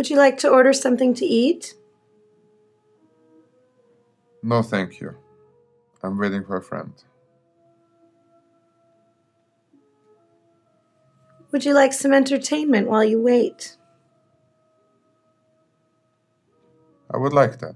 Would you like to order something to eat? No, thank you. I'm waiting for a friend. Would you like some entertainment while you wait? I would like that.